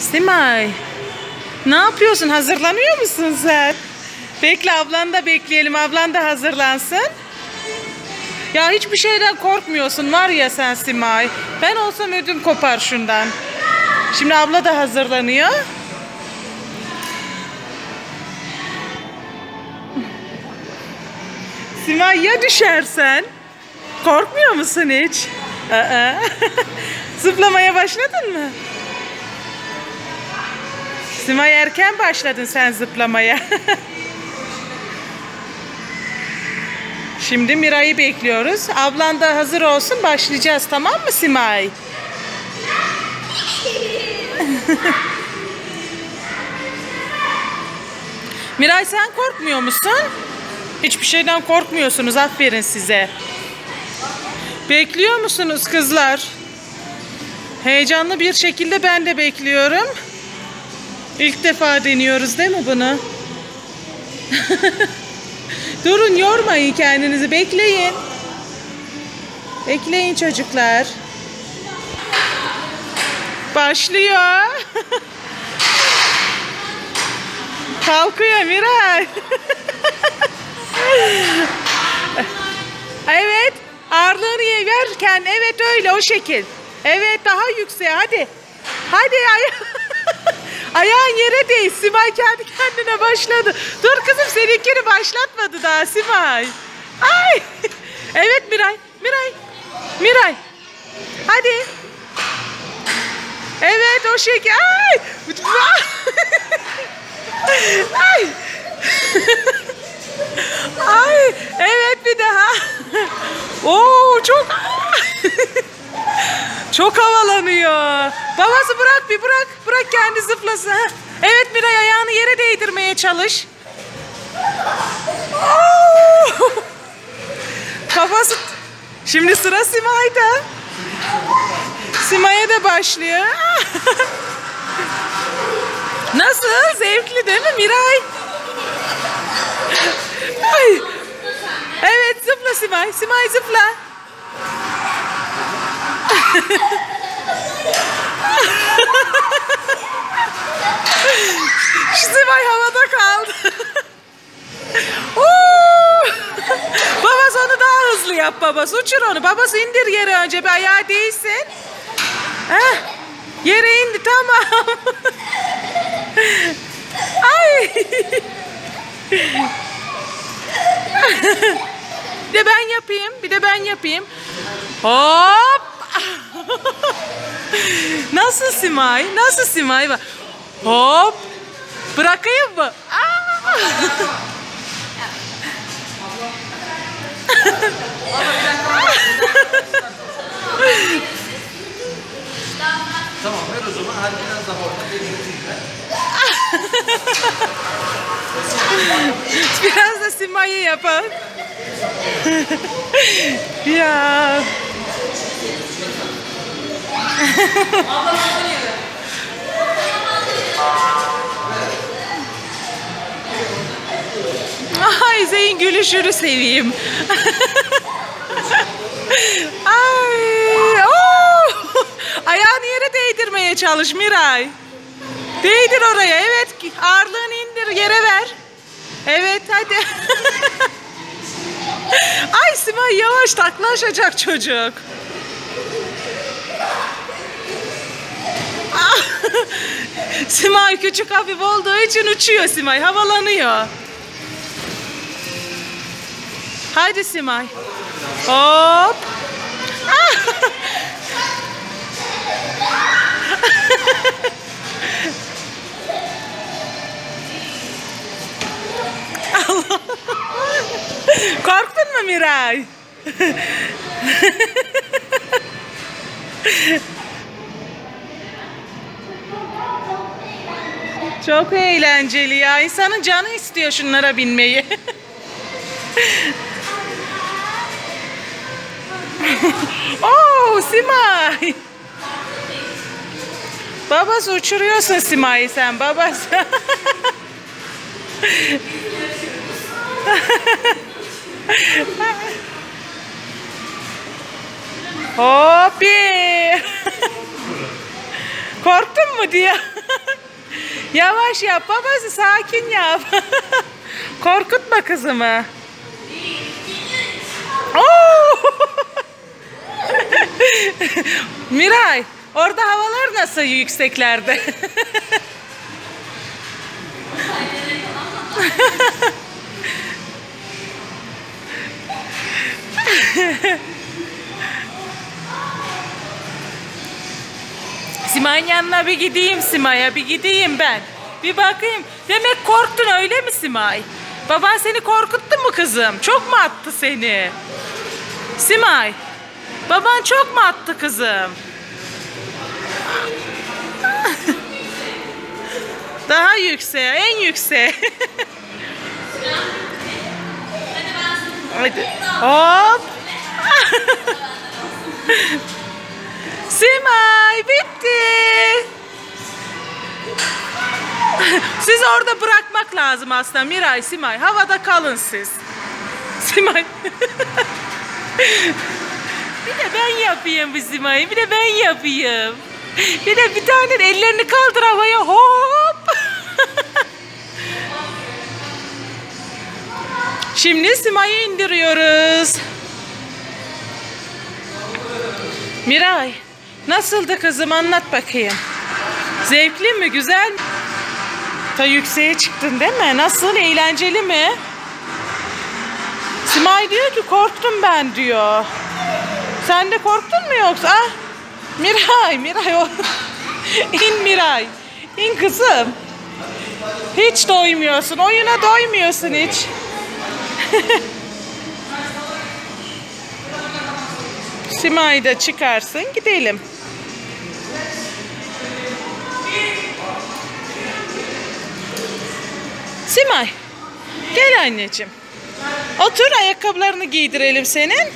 Simay. Ne yapıyorsun? Hazırlanıyor musun sen? Bekle ablan da bekleyelim. Ablan da hazırlansın. Ya hiçbir şeyden korkmuyorsun var ya sen Simay. Ben olsam ödüm kopar şundan. Şimdi abla da hazırlanıyor. Simay ya düşersen? Korkmuyor musun hiç? Aa. Zıplamaya başladın mı? Simay erken başladın sen zıplamaya. Şimdi Miray'ı bekliyoruz. Ablan da hazır olsun başlayacağız tamam mı Simay? Miray sen korkmuyor musun? Hiçbir şeyden korkmuyorsunuz. Aferin size. Bekliyor musunuz kızlar? Heyecanlı bir şekilde ben de bekliyorum. İlk defa deniyoruz değil mi bunu? Durun yormayın kendinizi. Bekleyin. Bekleyin çocuklar. Başlıyor. Kalkıyor Miray. evet. Ağırlığını ye evet öyle o şekil. Evet daha yükseğe hadi. Hadi ay ayağın yere değil. Simay kendi kendine başladı. Dur kızım seninkini başlatmadı daha Simay. Ay. Evet Miray. Miray. Miray. Hadi. Evet o şekil. Ay. Ay. Ay. Evet bir daha. Oo çok çok havalanıyor. Babası bırak bir bırak. Bırak kendi zıplasın. Evet Miray ayağını yere değdirmeye çalış. Kafası... Şimdi sıra Simay'da. Simay'a da başlıyor. Nasıl? Zevkli değil mi Miray? Ay. Evet zıpla Simay. Simay zıpla. Şu Simay havada kaldı. Babası onu daha hızlı yap babası. Uçur onu. Babası indir yere önce bir ayağı değilsin. Heh. Yere indi tamam. Ay. bir de ben yapayım. Bir de ben yapayım. Hop. Nasıl Simay? Nasıl Simay? Bak. Hop. Bırakayım mı? Aa! Tamam ver o zaman hadi biraz daha orta Biraz da Simay'ı yapalım. ya. Ay Zeyn gülüşünü seveyim. Ay, oo! Ayağını yere değdirmeye çalış Miray. Değdir oraya. Evet. Ağırlığını indir. Yere ver. Evet hadi. Ay Simay yavaş taklaşacak çocuk. Simay küçük hafif olduğu için uçuyor Simay. Havalanıyor. Haydi Simay. Hop. Korktun mu Miray? Çok eğlenceli ya. İnsanın canı istiyor şunlara binmeyi. Oo Simay. Babası uçuruyorsun Sima'yı sen babası. Hoppi. Korktun mu diye. Yavaş yap babası sakin yap. Korkutma kızımı. Miray, orada havalar nasıl yükseklerde? Simay'ın yanına bir gideyim Simay'a bir gideyim ben. Bir bakayım. Demek korktun öyle mi Simay? Baban seni korkuttu mu kızım? Çok mu attı seni? Simay. Baban çok mu attı kızım? Daha yükseğe, en yükseğe. Hadi. Hop. Simay bitti. Siz orada bırakmak lazım aslında Miray, Simay. Havada kalın siz. Simay. bir de ben yapayım bu Simay'ı. Bir de ben yapayım. Bir de bir tane ellerini kaldır havaya. Hop. Şimdi Simay'ı indiriyoruz. Miray, nasıldı kızım anlat bakayım. Zevkli mi, güzel mi? Ta yükseğe çıktın değil mi? Nasıl, eğlenceli mi? Simay diyor ki korktum ben diyor. Sen de korktun mu yoksa? Ah, Miray, Miray. İn Miray. İn kızım. Hiç doymuyorsun. Oyuna doymuyorsun hiç. Simay da çıkarsın gidelim. Simay gel anneciğim. Otur ayakkabılarını giydirelim senin.